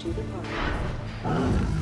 to the park.